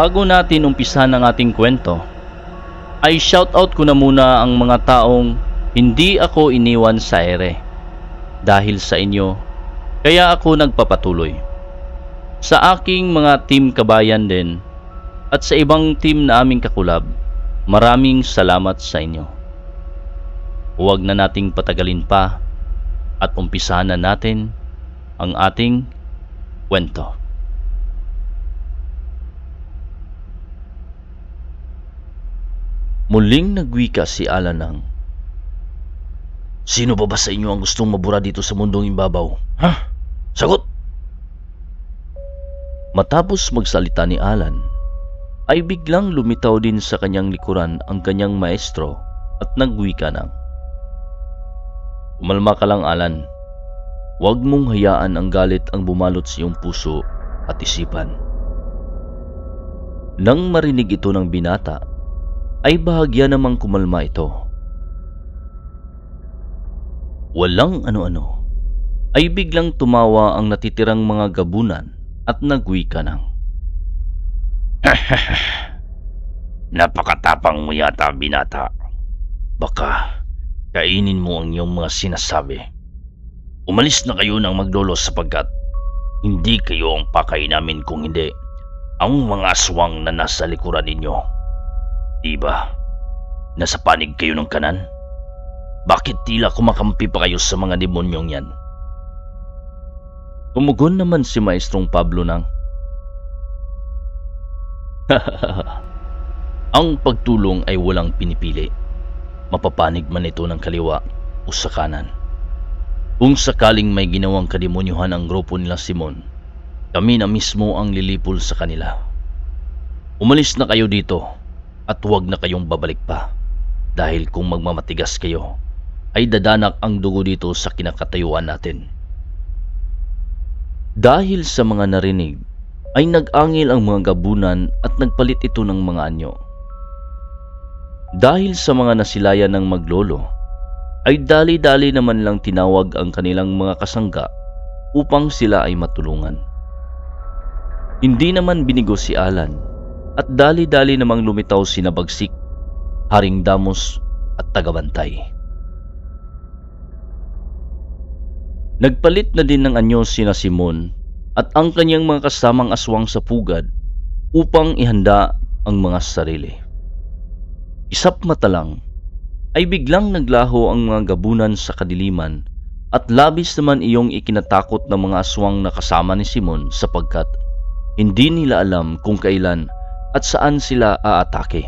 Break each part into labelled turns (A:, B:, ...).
A: Bago natin umpisa ng ating kwento, ay shoutout ko na muna ang mga taong hindi ako iniwan sa ere. Dahil sa inyo, kaya ako nagpapatuloy. Sa aking mga team kabayan din at sa ibang team na aming kakulab, maraming salamat sa inyo. Huwag na nating patagalin pa at umpisahan na natin ang ating kwento. Muling nagwika si Alanang. Sino ba ba sa inyo ang gustong mabura dito sa mundong imbabaw? Ha? Sagot! Matapos magsalita ni Alan, ay biglang lumitaw din sa kanyang likuran ang kanyang maestro at nagwika ng. Umalma ka lang Alan. Huwag mong hayaan ang galit ang bumalot sa iyong puso at isipan. Nang marinig ito ng binata, ay bahagya namang kumalma ito. Walang ano-ano, ay biglang tumawa ang natitirang mga gabunan at nagwika ng.
B: Napakatapang mo yata, binata. Baka kainin mo ang iyong mga sinasabi. Umalis na kayo ng maglolo sapagkat hindi kayo ang pakay namin kung hindi ang mga aswang na nasa likuran ninyo. Diba? Nasa panig kayo ng kanan? Bakit tila kumakampi pa kayo sa mga demonyong yan?
A: Tumugon naman si Maestrong Pablo ng, Ang pagtulong ay walang pinipili. Mapapanig man ito ng kaliwa o sa kanan. Kung sakaling may ginawang kademonyuhan ang grupo nila Simon, kami na mismo ang lilipol sa kanila. Umalis na kayo dito at huwag na kayong babalik pa dahil kung magmamatigas kayo ay dadanak ang dugo dito sa kinakatayuan natin. Dahil sa mga narinig ay nag-angil ang mga gabunan at nagpalit ito ng mga anyo. Dahil sa mga nasilayan ng maglolo, ay dali-dali naman lang tinawag ang kanilang mga kasangga upang sila ay matulungan. Hindi naman binigo si Alan at dali-dali namang lumitaw si Nabagsik, Haring Damos at Tagabantay. Nagpalit na din ng anyo sina Simon at ang kanyang mga kasamang aswang sa pugad upang ihanda ang mga sarili. Isap mata lang ay biglang naglaho ang mga gabunan sa kadiliman at labis naman iyong ikinatakot ng mga aswang na kasama ni Simon sapagkat hindi nila alam kung kailan at saan sila aatake.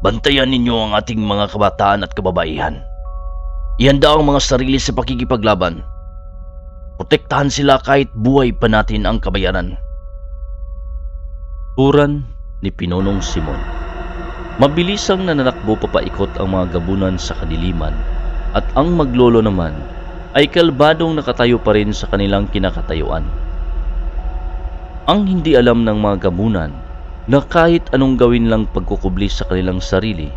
B: Bantayan ninyo ang ating mga kabataan at kababaihan. Ihanda ang mga sarili sa pakikipaglaban. Protektahan sila kahit buhay pa natin ang kabayaran.
A: Puran ni Pinonong Simon. Mabilisang nananakbo papaikot ang mga gabunan sa kadiliman at ang maglolo naman ay kalbadong nakatayo pa rin sa kanilang kinakatayuan. Ang hindi alam ng mga gabunan na kahit anong gawin lang pagkukubli sa kanilang sarili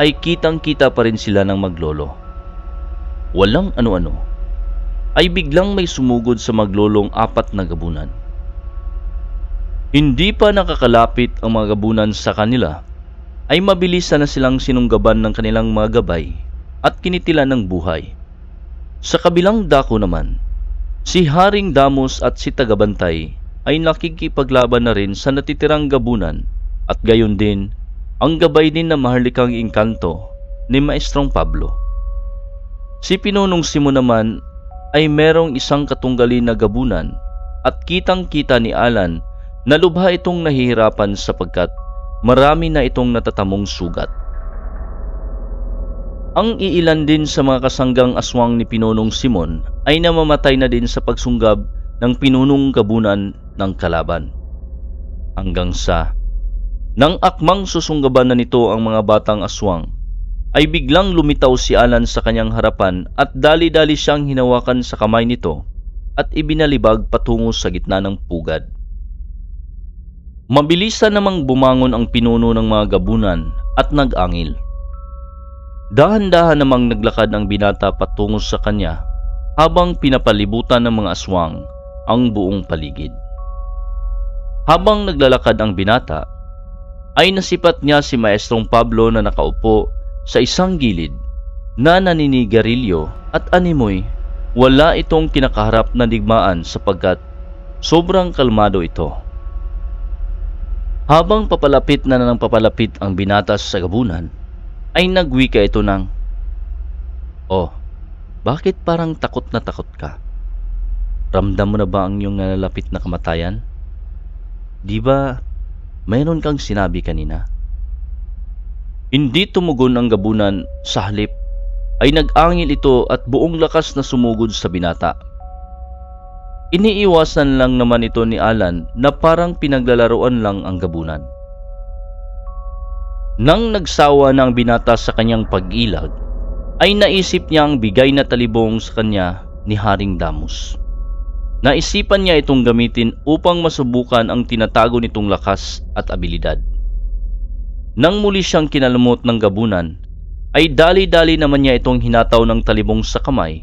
A: ay kitang-kita pa rin sila ng maglolo. Walang ano-ano ay biglang may sumugod sa maglolong apat na gabunan. Hindi pa nakakalapit ang mga gabunan sa kanila ay mabilis na silang sinunggaban ng kanilang mga gabay at kinitilan ng buhay. Sa kabilang dako naman, si Haring Damos at si Tagabantay ay nakikipaglaban na rin sa natitirang gabunan at gayon din ang gabay din na maharlikang inkanto ni Maestrong Pablo. Si Pinunong Simo naman ay merong isang katunggali na gabunan at kitang kita ni Alan na lubha itong nahihirapan sapagkat marami na itong natatamong sugat. Ang iilan din sa mga kasanggang aswang ni Pinunong Simon ay namamatay na din sa pagsunggab ng pinunong gabunan ng kalaban. Hanggang sa, nang akmang susunggaban na nito ang mga batang aswang, ay biglang lumitaw si Alan sa kanyang harapan at dali-dali siyang hinawakan sa kamay nito at ibinalibag patungo sa gitna ng pugad. Mabilisan namang bumangon ang pinuno ng mga gabunan at nag-angil. Dahan-dahan namang naglakad ang binata patungo sa kanya habang pinapalibutan ng mga aswang ang buong paligid. Habang naglalakad ang binata, ay nasipat niya si Maestrong Pablo na nakaupo sa isang gilid na naninigarilyo at animoy wala itong kinakaharap na digmaan sapagkat sobrang kalmado ito. Habang papalapit na nang papalapit ang binata sa gabunan, ay nagwika ito ng, Oh, bakit parang takot na takot ka? Ramdam mo na ba ang iyong nalalapit na kamatayan? Di ba mayroon kang sinabi kanina? Hindi tumugon ang gabunan sa halip ay nag-angil ito at buong lakas na sumugod sa binata. Iniiwasan lang naman ito ni Alan na parang pinaglalaroan lang ang gabunan. Nang nagsawa ng binata sa kanyang pag-ilag, ay naisip niya ang bigay na talibong sa kanya ni Haring Damus. Naisipan niya itong gamitin upang masubukan ang tinatago nitong lakas at abilidad. Nang muli siyang kinalamot ng gabunan, ay dali-dali naman niya itong hinataw ng talibong sa kamay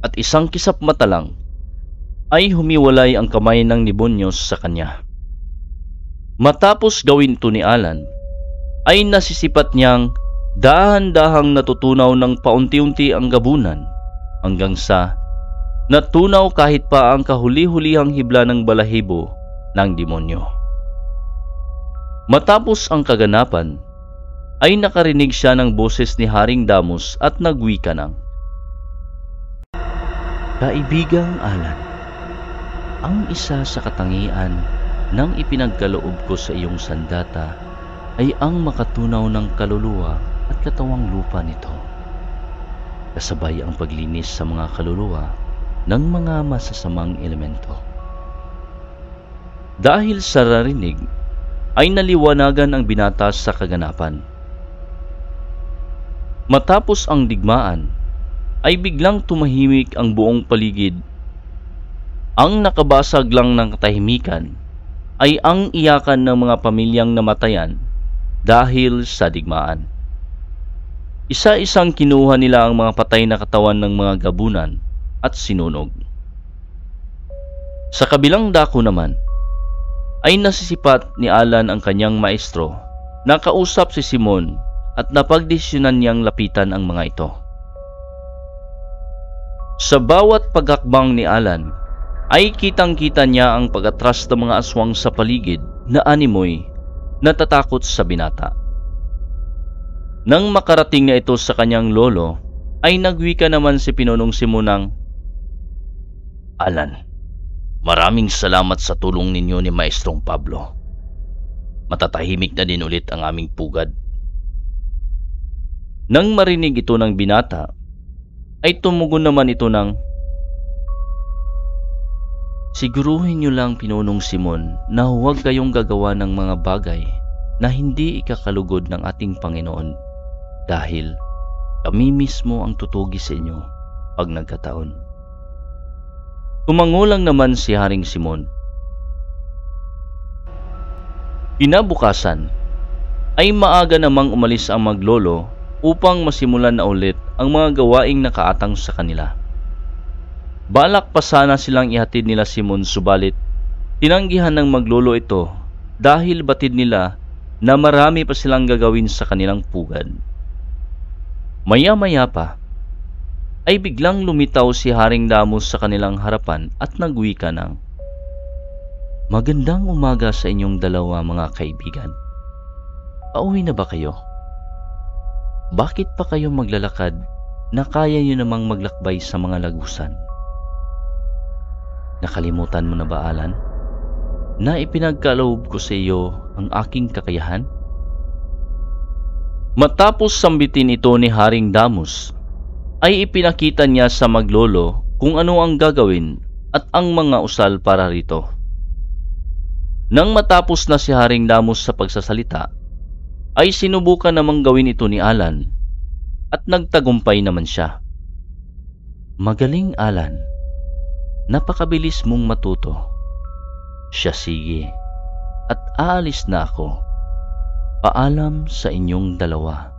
A: at isang kisap mata lang ay humiwalay ang kamay ng Nibonyos sa kanya. Matapos gawin ito ni Alan, ay nasisipat niyang dahan-dahang natutunaw ng paunti-unti ang gabunan hanggang sa Natunaw kahit pa ang kahuli-hulihang hibla ng balahibo ng demonyo. Matapos ang kaganapan, ay nakarinig siya ng boses ni Haring Damus at nagwika ng, Kaibigang Alan, ang isa sa katangian ng ipinagkaloob ko sa iyong sandata ay ang makatunaw ng kaluluwa at katawang lupa nito. Kasabay ang paglinis sa mga kaluluwa ng mga masasamang elemento. Dahil sa narinig, ay naliwanagan ang binata sa kaganapan. Matapos ang digmaan, ay biglang tumahimik ang buong paligid. Ang nakabasag lang ng katahimikan ay ang iyakan ng mga pamilyang namatayan dahil sa digmaan. Isa-isang kinuha nila ang mga patay na katawan ng mga gabunan at sinunog. Sa kabilang dako naman, ay nasisipat ni Alan ang kanyang maestro na kausap si Simon at napagdesisyonan niyang lapitan ang mga ito. Sa bawat pagakbang ni Alan, ay kitang-kita niya ang pag-atras ng mga aswang sa paligid na animoy natatakot sa binata. Nang makarating na ito sa kanyang lolo, ay nagwika naman si Pinonong Simonang
B: Alan, maraming salamat sa tulong ninyo ni Maestrong Pablo. Matatahimik na din ulit ang aming pugad.
A: Nang marinig ito ng binata, ay tumugon naman ito ng Siguruhin niyo lang pinunong Simon na huwag kayong gagawa ng mga bagay na hindi ikakalugod ng ating Panginoon dahil kami mismo ang tutugi sa inyo pag nagkataon. Tumangulang naman si Haring Simon. Kinabukasan ay maaga namang umalis ang maglolo upang masimulan na ulit ang mga gawaing nakaatang sa kanila. Balak pa sana silang ihatid nila Simon subalit tinanggihan ng maglolo ito dahil batid nila na marami pa silang gagawin sa kanilang pugad. Maya-maya pa ay biglang lumitaw si Haring Damos sa kanilang harapan at nagwika ng, Magandang umaga sa inyong dalawa mga kaibigan. Pauwi na ba kayo? Bakit pa kayo maglalakad na kaya nyo namang maglakbay sa mga lagusan? Nakalimutan mo na ba, Alan? Na ipinagkaloob ko sa iyo ang aking kakayahan? Matapos sambitin ito ni Haring Damus, ay ipinakita niya sa maglolo kung ano ang gagawin at ang mga usal para rito. Nang matapos na si Haring Damos sa pagsasalita, ay sinubukan namang gawin ito ni Alan at nagtagumpay naman siya. Magaling Alan, napakabilis mong matuto. Siya sige, at aalis na ako. Paalam sa inyong dalawa.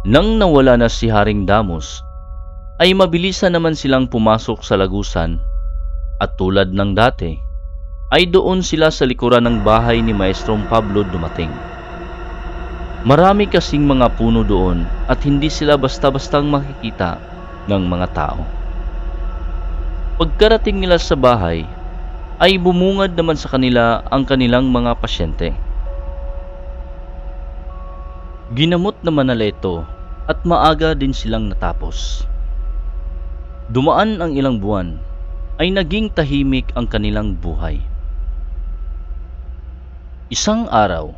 A: Nang nawala na si Haring Damos, ay mabilisan naman silang pumasok sa lagusan at tulad ng dati, ay doon sila sa likuran ng bahay ni Maestrong Pablo dumating. Marami kasing mga puno doon at hindi sila basta-bastang makikita ng mga tao. Pagkarating nila sa bahay, ay bumungad naman sa kanila ang kanilang mga pasyente. Ginamot naman nila ito at maaga din silang natapos. Dumaan ang ilang buwan ay naging tahimik ang kanilang buhay. Isang araw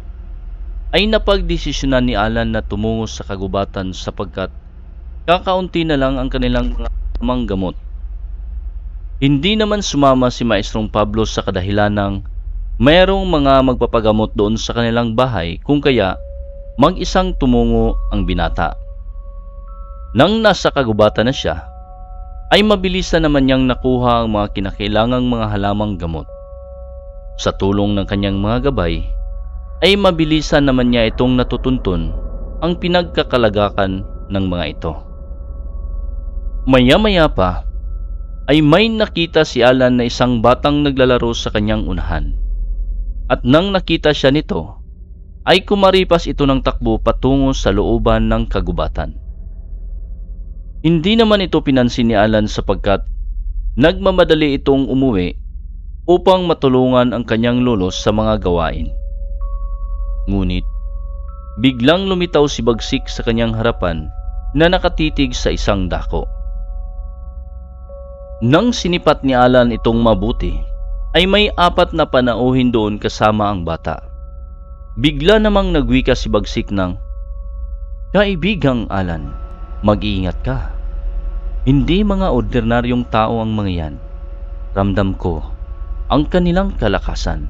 A: ay napagdesisyonan ni Alan na tumungo sa kagubatan sapagkat kakaunti na lang ang kanilang mga gamot. Hindi naman sumama si Maestrong Pablo sa kadahilan ng mayroong mga magpapagamot doon sa kanilang bahay kung kaya mag-isang tumungo ang binata. Nang nasa kagubatan na siya, ay mabilis na naman niyang nakuha ang mga kinakailangang mga halamang gamot. Sa tulong ng kanyang mga gabay, ay mabilisan naman niya itong natutuntun ang pinagkakalagakan ng mga ito. Maya-maya pa, ay may nakita si Alan na isang batang naglalaro sa kanyang unahan. At nang nakita siya nito, ay kumaripas ito ng takbo patungo sa looban ng kagubatan. Hindi naman ito pinansin ni Alan sapagkat nagmamadali itong umuwi upang matulungan ang kanyang lolo sa mga gawain. Ngunit, biglang lumitaw si Bagsik sa kanyang harapan na nakatitig sa isang dako. Nang sinipat ni Alan itong mabuti, ay may apat na panauhin doon kasama ang bata. Bigla namang nagwika si Bagsik ng, Kaibigang Alan, mag-iingat ka. Hindi mga ordinaryong tao ang mga yan. Ramdam ko ang kanilang kalakasan.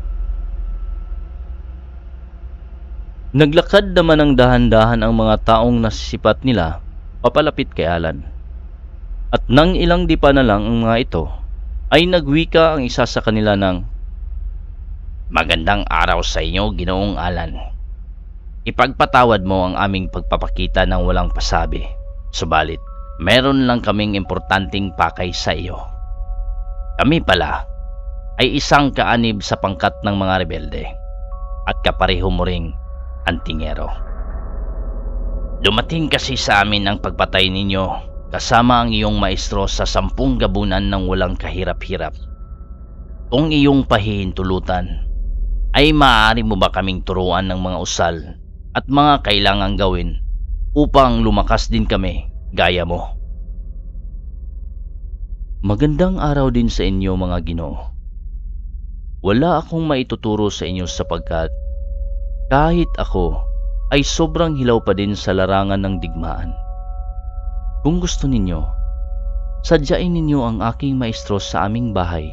A: Naglakad naman ng dahan-dahan ang mga taong nasisipat nila papalapit kay Alan. At nang ilang di pa na lang ang mga ito, ay nagwika ang isa sa kanila ng
B: Magandang araw sa inyo, Ginoong Alan. Ipagpatawad mo ang aming pagpapakita ng walang pasabi. Subalit, meron lang kaming importanteng pakay sa iyo. Kami pala ay isang kaanib sa pangkat ng mga rebelde at kapareho mo ring antingero. Dumating kasi sa amin ang pagpatay ninyo kasama ang iyong maestro sa sampung gabunan ng walang kahirap-hirap. Kung iyong pahihintulutan, ay maaari mo ba kaming turuan ng mga usal at mga kailangang gawin upang lumakas din kami gaya mo?
A: Magandang araw din sa inyo mga ginoo. Wala akong maituturo sa inyo sapagkat kahit ako ay sobrang hilaw pa din sa larangan ng digmaan. Kung gusto ninyo, sadyain ninyo ang aking maestro sa aming bahay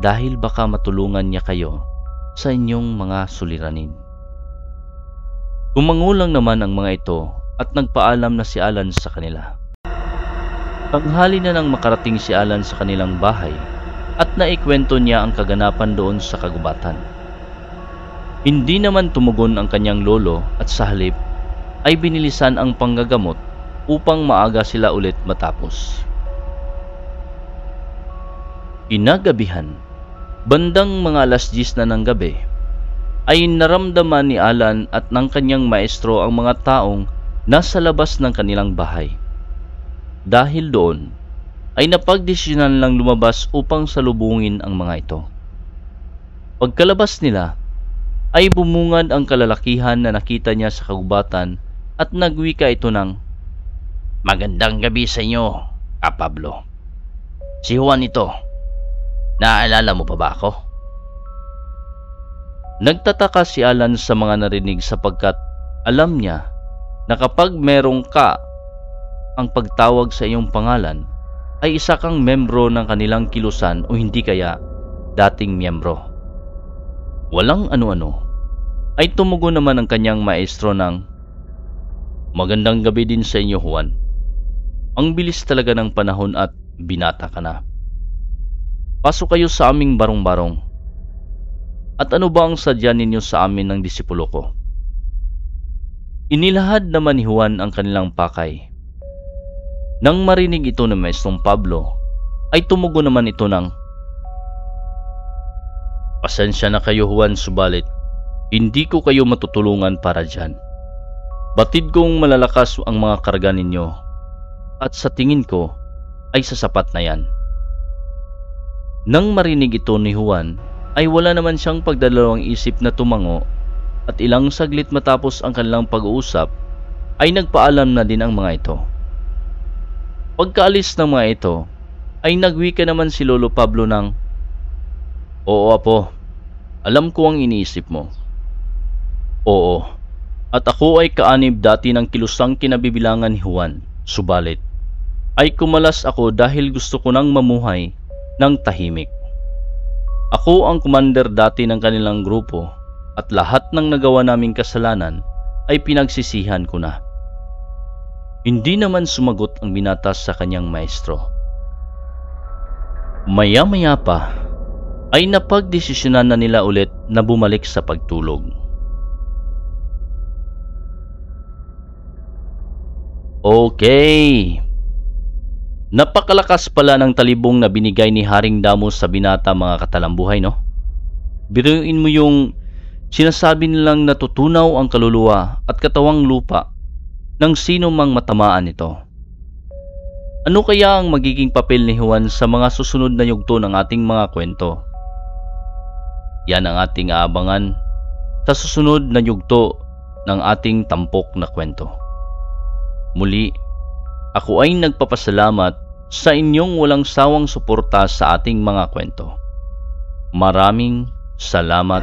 A: dahil baka matulungan niya kayo sa inyong mga suliranin. Kumangulang naman ang mga ito at nagpaalam na si Alan sa kanila. Tanghali na nang makarating si Alan sa kanilang bahay at naikwento niya ang kaganapan doon sa kagubatan. Hindi naman tumugon ang kanyang lolo at sa halip ay binilisan ang panggagamot upang maaga sila ulit matapos. Inagabihan, Bandang mga alas 10 na ng gabi, ay naramdaman ni Alan at ng kanyang maestro ang mga taong nasa labas ng kanilang bahay. Dahil doon, ay napagdesisyonan lang lumabas upang salubungin ang mga ito. Pagkalabas nila, ay bumungad ang kalalakihan na nakita niya sa kagubatan at nagwika ito ng
B: Magandang gabi sa inyo, Ka Pablo. Si Juan ito, Naaalala mo pa ba ako?
A: Nagtataka si Alan sa mga narinig sapagkat alam niya na kapag merong ka ang pagtawag sa iyong pangalan ay isa kang membro ng kanilang kilusan o hindi kaya dating miyembro. Walang ano-ano ay tumugo naman ang kanyang maestro ng Magandang gabi din sa inyo Juan. Ang bilis talaga ng panahon at binata ka na. Pasok kayo sa aming barong-barong. At ano ba ang sadya ninyo sa amin ng disipulo ko? Inilahad naman ni Juan ang kanilang pakay. Nang marinig ito ng Maestong Pablo, ay tumugo naman ito ng Pasensya na kayo Juan subalit hindi ko kayo matutulungan para dyan. Batid kong malalakas ang mga karga ninyo at sa tingin ko ay sasapat na yan. Nang marinig ito ni Juan ay wala naman siyang pagdalawang isip na tumango at ilang saglit matapos ang kanilang pag-uusap ay nagpaalam na din ang mga ito. Pagkaalis ng mga ito ay nagwika naman si Lolo Pablo ng Oo apo, alam ko ang iniisip mo. Oo, at ako ay kaanib dati ng kilusang kinabibilangan ni Juan, subalit ay kumalas ako dahil gusto ko nang mamuhay ng tahimik. Ako ang commander dati ng kanilang grupo at lahat ng nagawa naming kasalanan ay pinagsisihan ko na. Hindi naman sumagot ang binata sa kanyang maestro. Maya-maya pa ay napagdesisyonan na nila ulit na bumalik sa pagtulog. Okay. Napakalakas pala ng talibong na binigay ni Haring Damo sa binata mga katalambuhay, no? Biruin mo yung sinasabi nilang natutunaw ang kaluluwa at katawang lupa ng sino mang matamaan nito. Ano kaya ang magiging papel ni Juan sa mga susunod na yugto ng ating mga kwento? Yan ang ating aabangan sa susunod na yugto ng ating tampok na kwento. Muli, ako ay nagpapasalamat sa inyong walang sawang suporta sa ating mga kwento. Maraming salamat.